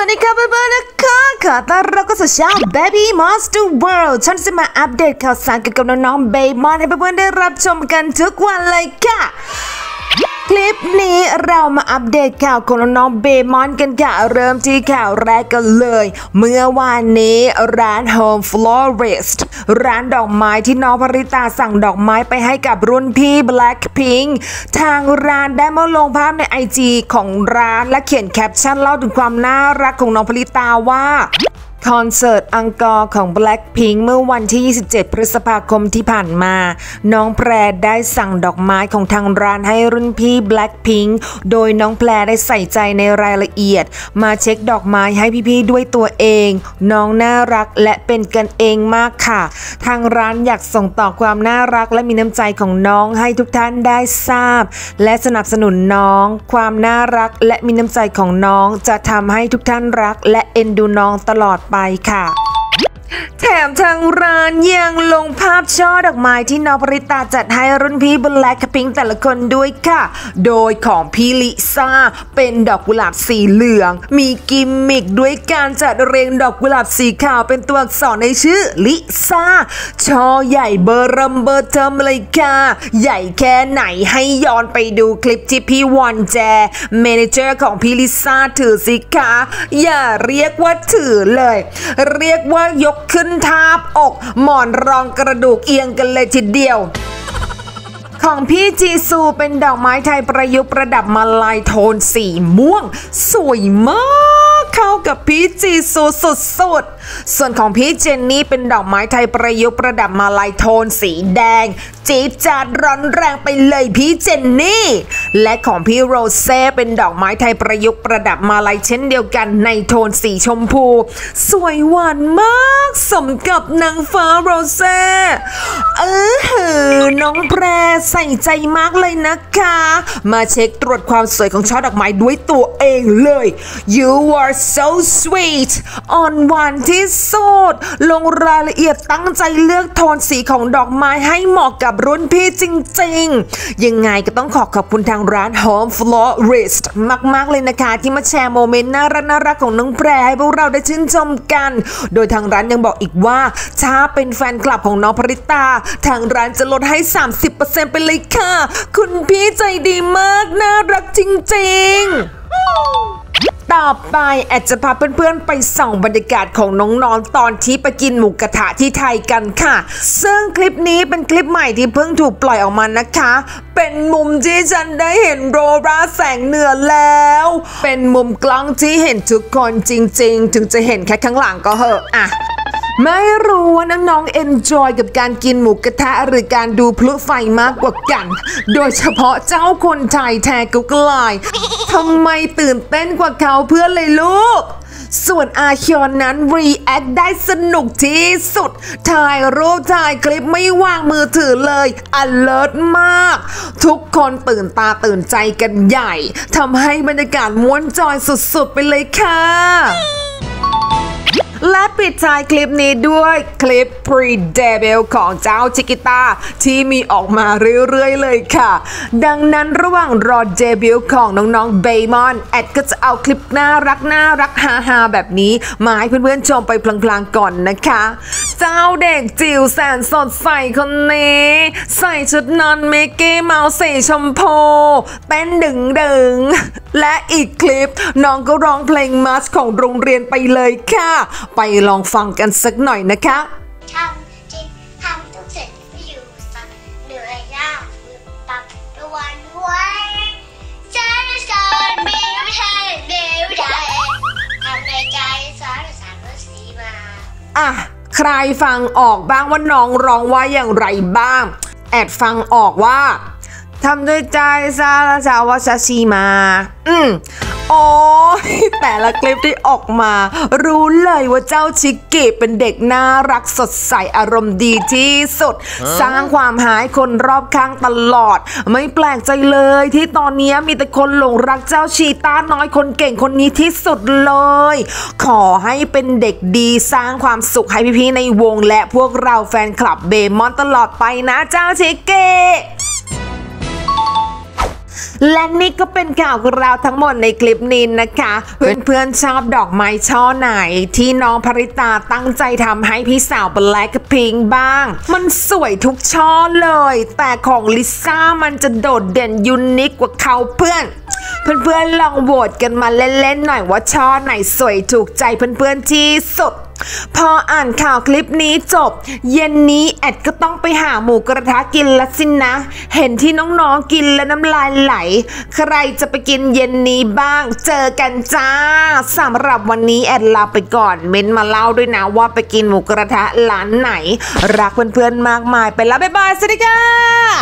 บายนะคะขอต้อนรับเข้าสู่ช่อง Baby Monster World ฉันจะมาอัปเดตข่าวสารเกี่ยวกับน้องๆ Baymon ให้เพื่อนๆได้รับชมกันทุกวันเลยค่ะ นี้เรามาอัปเดตข่าวของน้องเบมอนกันค่ะ เริ่มที่ข่าวแรกกันเลย เมื่อวานนี้ร้าน Home Florist ร้านดอกไม้ที่น้องภริตาสั่งดอกไม้ไปให้กับรุ่นพี่ Blackpink ทางร้านได้มาลงภาพใน IG ของร้านและเขียนแคปชั่นเล่าถึงความน่ารักของน้องภริตาว่า คอนเสิร์ต encore ของ Blackpink เมื่อวันที่ 27 พฤษภาคมที่ผ่านมา น้องแพรได้สั่งดอกไม้ของทางร้านให้รุ่นพี่ Blackpink โดยน้องแพรได้ใส่ใจในรายละเอียด มาเช็คดอกไม้ให้พี่ๆด้วยตัวเอง น้องน่ารักและเป็นกันเองมากค่ะ ทางร้านอยากส่งต่อความน่ารักและมีน้ำใจของน้องให้ทุกท่านได้ทราบ และสนับสนุนน้อง ความน่ารักและมีน้ำใจของน้อง จะทำให้ทุกท่านรัก และเอ็นดูน้องตลอดไปค่ะ แถมทางร้านยังลงภาพช่อดอกไม้ที่นอปริตาจัดให้รุ่นพี่บนแลคพิงแต่ละคนด้วยค่ะ โดยของพี่ลิซ่าเป็นดอกกุหลาบสีเหลือง มีกิมมิกด้วยการจัดเรียงดอกกุหลาบสีขาวเป็นตัวอักษรในชื่อลิซ่า ช่อใหญ่เบอร์เริ่มเบอร์เทิมเลยค่ะ ใหญ่แค่ไหนให้ย้อนไปดูคลิปที่พี่วอนแจ manager ของพี่ลิซ่าถือสิคะอย่าเรียกว่าถือเลย เรียกว่ายกขึ้นทาบอก หมอนรองกระดูกเอียงกันเลยทีเดียว ของพี่จีซูเป็นดอกไม้ไทยประยุกต์ประดับมาลัยโทนสีม่วง สวยมากเข้ากับพี่จีซูสุดๆส่วนของพี่เจนนี่เป็นดอกไม้ไทยประยุกต์ประดับมาลายโทนสีแดง จี๊ดจัดร้อนแรงไปเลยพี่เจนนี่ และของพี่โรเซ่เป็นดอกไม้ไทยประยุกต์ประดับมาลายเช่นเดียวกันในโทนสีชมพู สวยหวานมาก สมกับนางฟ้าโรเซ่เออหือน้องแพรใส่ใจมากเลยนะคะ มาเช็คตรวจความสวยของช่อดอกไม้ด้วยตัวเองเลย You are so sweet อ่อนหวานที่สุด ลงรายละเอียดตั้งใจเลือกโทนสีของดอกไม้ให้เหมาะกับรุ่นพี่จริง ๆ ยังไงก็ต้องขอขอบคุณทางร้าน Home Florist มาก ๆ เลยนะคะ ที่มาแชร์โมเมนต์น่ารักน่ารักของน้องแพรให้พวกเราได้ชื่นชมกัน โดยทางร้านยังยังบอกอีกว่าถ้าเป็นแฟนคลับของน้องพริตา ทางร้านจะลดให้ 30%ไปเลยค่ะ คุณพี่ใจดีมาก น่ารักจริง ๆต่อไปแอดจะพาเพื่อนๆไปส่องบรรยากาศของน้องๆตอนที่ไปกินหมูกระทะที่ไทยกันค่ะ ซึ่งคลิปนี้เป็นคลิปใหม่ที่เพิ่งถูกปล่อยออกมานะคะ เป็นมุมที่ฉันได้เห็นโรราแสงเหนือแล้ว เป็นมุมกล้องที่เห็นทุกคนจริง ๆ ถึงจะเห็นแค่ข้างหลังก็เหอะอะ ไม่รู้ว่าน้องๆเอนจอยกับการกินหมูกระทะหรือการดูพลุไฟมากกว่ากัน โดยเฉพาะเจ้าคนไทยแทกุกลายทำไมตื่นเต้นกว่าเขาเพื่อนเลยลูกส่วนอาคิอนนั้นรีแอคได้สนุกที่สุด ถ่ายรูปถ่ายคลิปไม่วางมือถือเลย alert มาก ทุกคนตื่นตาตื่นใจกันใหญ่ ทำให้บรรยากาศม้วนจอยสุดๆไปเลยค่ะ และปิดท้ายคลิปนี้ด้วยคลิป pre-debut ของเจ้าชิกิต้าที่มีออกมาเรื่อยๆเลยค่ะ ดังนั้นระหว่างรอเดบิวต์ของน้องๆเบม่อนแอดก็จะเอาคลิปน่ารักน่ารักฮาๆแบบนี้ มาให้เพื่อนๆชมไปพลางๆก่อนนะคะ เจ้าเด็กจิ๋วแสนสดใสคนนี้ ใส่ชุดนอนมิกกี้เมาส์สีชมพูเต้นดึ๋งดึ๋งและอีกคลิปน้องก็ร้องเพลงมาร์ชของโรงเรียนไปเลยค่ะไปลองฟังกันสักหน่อยนะคะทำจริงทำทุกสิ่งที่อยู่สักเหนื่อยยากมือปักตะวันไว้ฉันสอนมีวิธีเดียวได้ทำในใจสอนสามภาษีมาอะใครฟังออกบ้างว่าน้องร้องว่าอย่างไรบ้าง แอดฟังออกว่า ทำด้วยใจซาลาซาวาซาซีมา อืมโอ้ยแต่ละคลิปที่ออกมา รู้เลยว่าเจ้าชิกกิเป็นเด็กน่ารักสดใสอารมณ์ดีที่สุด สร้างความหายคนรอบข้างตลอด ไม่แปลกใจเลยที่ตอนนี้มีแต่คนหลงรักเจ้าชีต้าน้อยคนเก่งคนนี้ที่สุดเลย ขอให้เป็นเด็กดีสร้างความสุขให้พี่ๆในวงและพวกเราแฟนคลับเบมอนตลอดไปนะเจ้าชิกกิ และนี่ก็เป็นข่าวของเราทั้งหมดในคลิปนี้นะคะ เพื่อนๆชอบดอกไม้ช่อไหน ที่น้องภริตาตั้งใจทำให้พี่สาวแบล็คพิงบ้าง มันสวยทุกช่อเลย แต่ของลิซ่ามันจะโดดเด่นยูนิคกว่าเขาเพื่อน เพื่อนๆลองโหวตกันมาเล่นๆหน่อยว่าช่อไหนสวยถูกใจเพื่อนๆที่สุดพออ่านข่าวคลิปนี้จบ เย็นนี้แอดก็ต้องไปหาหมูกระทะกินละสินนะ เห็นที่น้องๆกินแล้วน้ำลายไหล ใครจะไปกินเย็นนี้บ้าง เจอกันจ้าสำหรับวันนี้แอดลาไปก่อน เม้นมาเล่าด้วยนะว่าไปกินหมูกระทะร้านไหน รักเพื่อนๆมากมายไปแล้วบ๊ายบายสวัสดีค่ะ